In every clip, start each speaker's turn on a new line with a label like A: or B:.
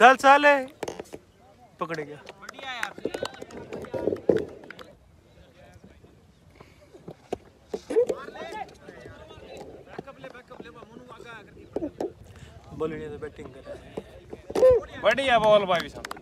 A: चल चल पकड़ गया। बोलिए बैटिंग कर
B: बढ़िया बॉल भाई साहब।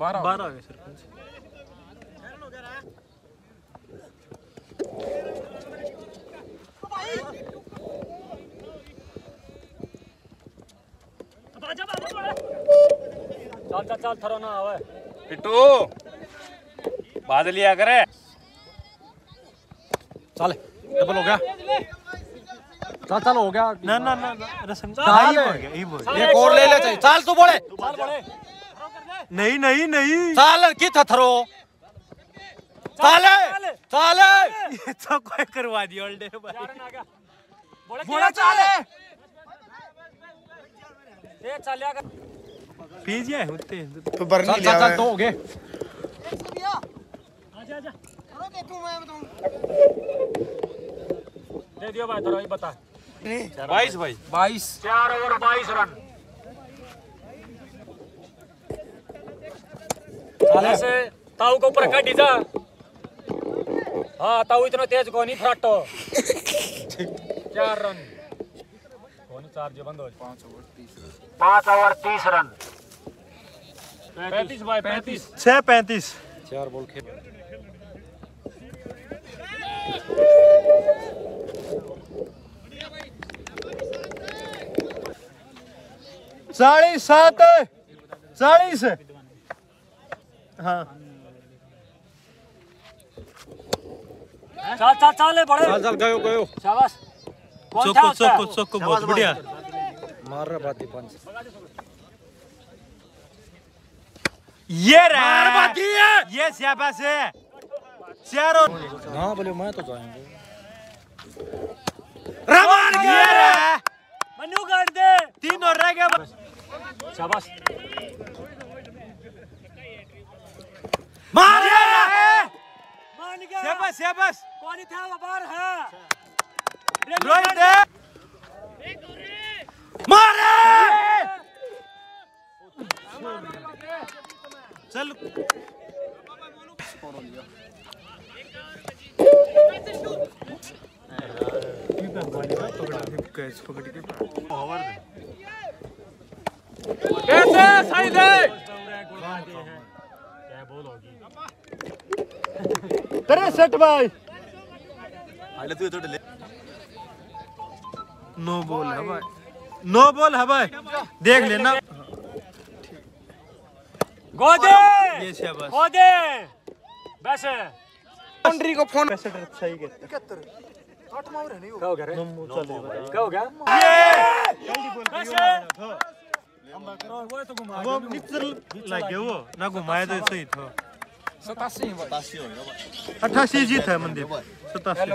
B: बारह
A: बारह हो गए सरपंच
C: चल चल चल थरो ना आवे।
B: पिट्टू। बाद लिया करे।
C: चल डबल हो गया। चल चल हो गया।
A: ना ना ना ना रसम
C: चल,
A: हाँ, बोल। गया ये बोल।
C: एक और ले ले चाहिए चल तू बोले। चल बोले
A: नहीं नहीं नहीं।
C: चल की था थरो चल चल।
A: ये तो कोई करवा दिया ऑल डे भाई।
C: बोले चल ए चल या
A: पीज जाए होते
D: तो बर
C: चल
D: नहीं
C: चल
D: लिया
C: चल तो
D: है।
C: हो गए दे दियो भाई थरो ये बता।
B: बाईस भाई।
C: बाईस। चार ओवर बाईस रन ऐसे ताऊ को ऊपर काटी जा। हाँ ताऊ इतना तेज को नहीं फराटो। चार रन कौन चार जो बंद हो। पाँच ओवर तीस। रन पैंतीस भाई पैंतीस।
A: छह पैंतीस।
C: चार बॉल खेल।
A: चालीस सात चालीस हाँ।
C: चल चल चल ले बड़े।
B: चल चल गयो गयो।
C: शाबाश। कौन था?
A: चौको चौको? बहुत बढ़िया।
C: मार रहा बाती पंच।
A: ये रहा। ये शाबाश है चारों
C: हाँ बोले मैं तो जाएँगे
A: रमान ये रहा
C: मनु कर दे
A: तीन और रह गए
C: शाबाश।
A: मार
C: मान गया।
A: शाबाश शाबाश
C: कौन था वो बाहर है।
A: रोहित है मारे। चल। कैच पकड़ के
B: कैसे सही दे
C: क्या बोल
A: तेरे सेट भाई नो बॉल है भाई। नो बॉल है भाई। देख लेना।
C: गोदे!
A: ये शाबाश
C: गोदे! बस
D: बाउंड्री को फ़ोन
A: पैसे सही कहते
C: क्या हो गया क्या हो गया?
A: ये! जल्दी वो अब पिक्चर लाग्यो
D: हो
A: घुमाए थो, है मंदिर सतासी।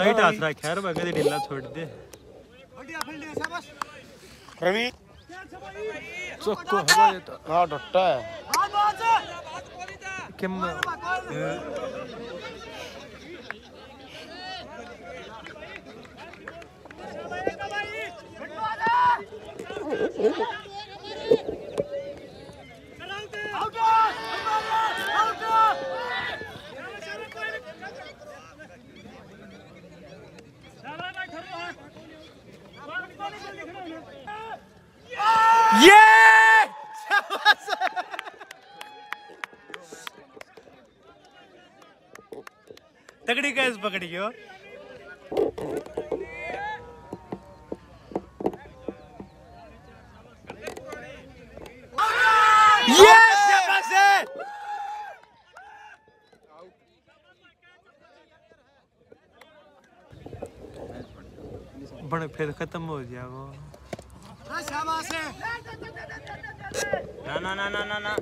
A: टाइट हाथ रहा खैर मैं कभी ढीला छोड़ दे
D: रवि
A: चौको हवा ये तो
D: हाँ डट्टा है
A: किम तगड़ी कैस पकड़ी हो बड़े फिर खत्म हो गया वो।
B: ना ना ना ना ना ना।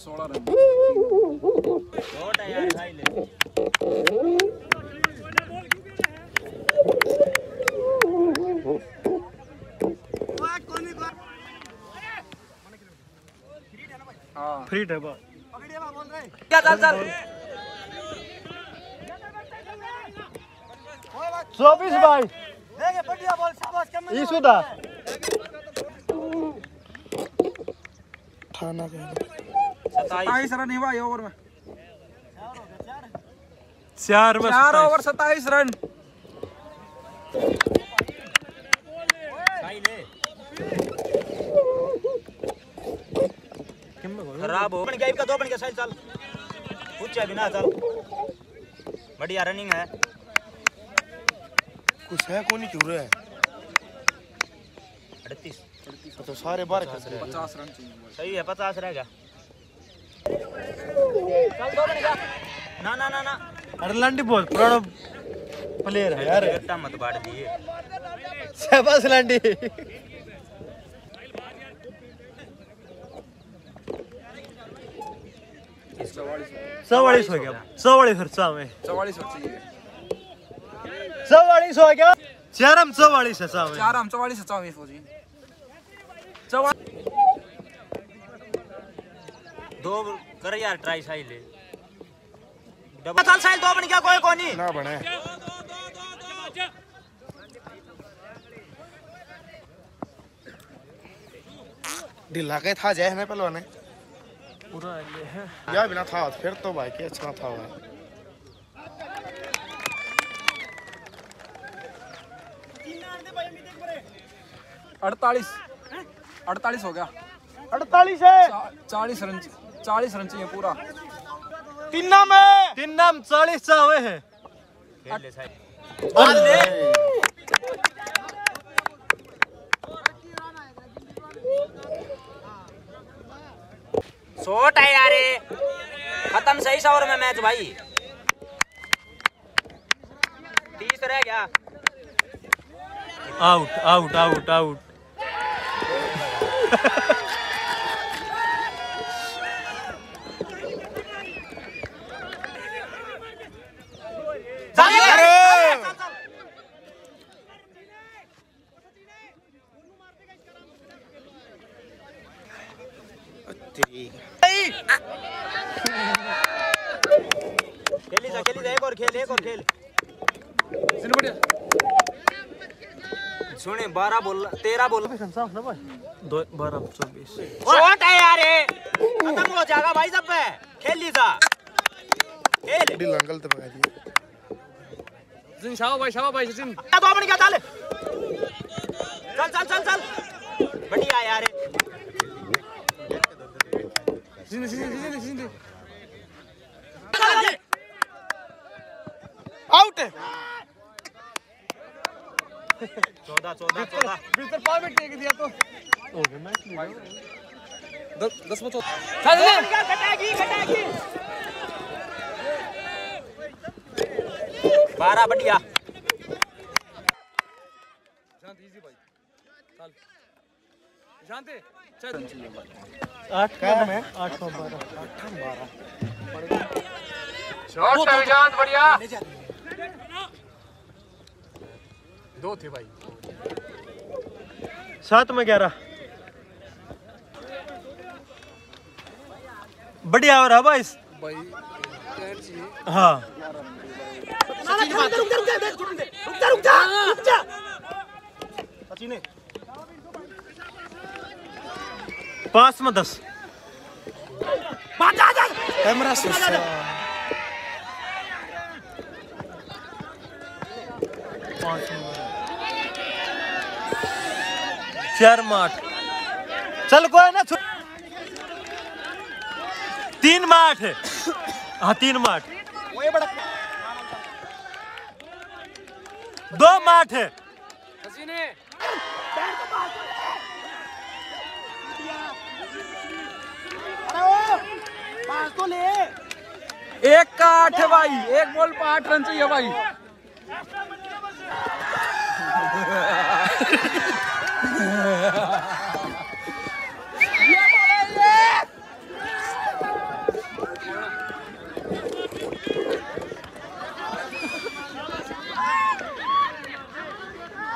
D: सोलह रन।
B: छोट है। यार खाई ले
D: हाँ
A: फ्री है बा
B: क्या चल चल?
A: चौबीस बाई। ईसुदा
D: थाना का
B: सताईस
D: रन हुआ ओवर में।
A: चार
D: चार ओवर सत्ताईस रन।
B: खराब हो। गया का दो बन गया साइड चल। कुछ है बिना चल। बढ़िया रनिंग है।
E: कुछ है कौन क्यों रहा है।
B: अड़तीस।
E: तो सारे बार
D: पचास रन
B: सही है पचास रहेगा ना ना ना ना।
A: लंडी बहुत पुराना प्लेयर है यार।
B: गट्टा मत बांट दिए।
A: शाबाश लंडी। चौवालीस हो गया। चौवालीस और चावे
D: चौवालीस रन चाहिए।
A: चौवालीस हो गया। चारम चौवालीस है चावे
D: चार हम चौवालीस है चौबीस फौजी।
B: दो कर यार ट्राई साइड ले डबल चल साइड दो बन गया कोई कोनी
E: ना बने। ढीला के था जय हमें पहलवान
A: पूरा ये है
E: या। बिना था फिर तो भाई के अच्छा था वो
D: अड़तालीस। अड़तालीस हो गया।
A: अड़तालीस है।
D: चालीस रन। चालीस रन चाहिए पूरा।
A: तीन में? तीन नाम चालीस चावे है।
B: शॉट है यार खत्म सही सौर में मैच भाई। तीस रह गया।
A: आउट आउट आउट आउट
B: खेली जा खेली जा एक और खेल एक और खेल सुने बारह बोल तेरह बोल।
A: दो बारह चौबीस।
B: शॉट है यार खत्म हो जाएगा भाई सब खेल ली जा। खेल।
E: ढीला अंकल तो पका दिए
C: शाबाश भाई शाबाश भाई
B: क्या दो बन गया चल चल चल चल चल। बढ़िया यार
C: सचिन
E: आउट
B: चौदह चौदह चौदह
C: भीतर पाँच मिनट टेक दिया तो
A: हो गया मैच
C: दस दस में
B: खटागी खटागी बारह बढ़िया
C: शांत इजी भाई चल शांत
A: आठ का आठ सौ बारह।
C: शॉट है बढ़िया। दो थे भाई।
A: सात में ग्यारह। बढ़िया हो रहा भाई
D: भाई क्या चाहिए
A: हाँ। पाँच में दस
E: कैमरा से
A: चार में चल कोई ना तीन में आठ है। हाँ तीन माठ दो माठ है।
D: हसीने एक का आठ है भाई। एक बॉल पर आठ रन चाहिए भाई।